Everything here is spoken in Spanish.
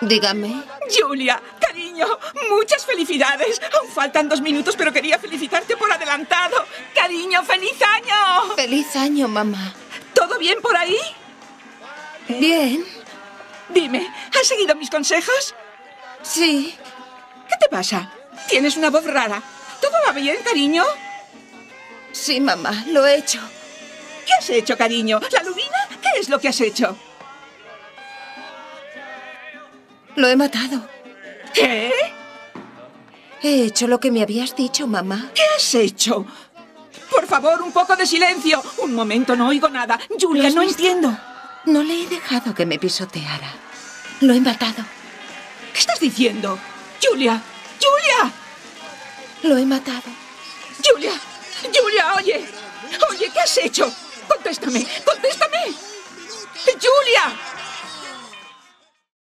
Dígame. Julia, cariño, muchas felicidades. Aún faltan dos minutos, pero quería felicitarte por adelantado. Cariño, feliz año. Feliz año, mamá. ¿Todo bien por ahí? Bien. Dime, ¿has seguido mis consejos? Sí. ¿Qué te pasa? Tienes una voz rara. ¿Todo va bien, cariño? Sí, mamá, lo he hecho. ¿Qué has hecho, cariño? ¿La lubina? ¿Qué es lo que has hecho? Lo he matado. ¿Qué? He hecho lo que me habías dicho, mamá. ¿Qué has hecho? Por favor, un poco de silencio. Un momento, no oigo nada. Julia, no entiendo. No le he dejado que me pisoteara. Lo he matado. ¿Qué estás diciendo? Julia, Julia. Lo he matado. Julia, Julia, oye. Oye, ¿qué has hecho? Contéstame, contéstame.